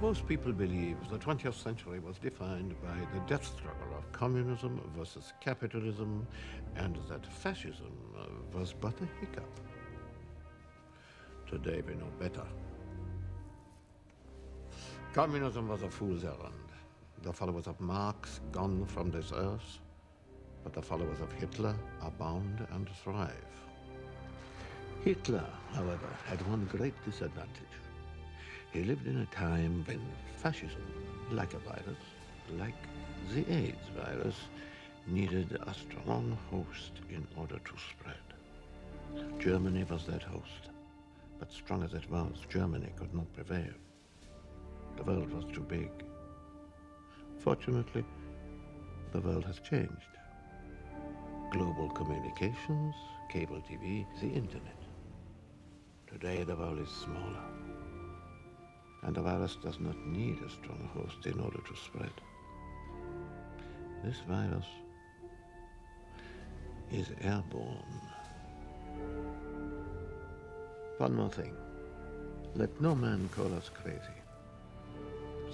Most people believe the 20th century was defined by the death struggle of communism versus capitalism and that fascism was but a hiccup. Today we know better. Communism was a fool's errand. The followers of Marx gone from this earth, but the followers of Hitler are bound and thrive. Hitler, however, had one great disadvantage. He lived in a time when fascism, like a virus, like the AIDS virus, needed a strong host in order to spread. Germany was that host, but strong as it was, Germany could not prevail. The world was too big. Fortunately, the world has changed. Global communications, cable TV, the internet. Today the world is smaller. And the virus does not need a strong host in order to spread. This virus is airborne. One more thing. Let no man call us crazy.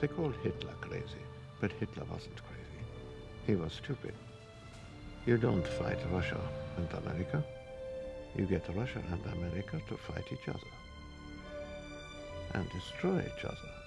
They called Hitler crazy, but Hitler wasn't crazy. He was stupid. You don't fight Russia and America. You get Russia and America to fight each other and destroy each other.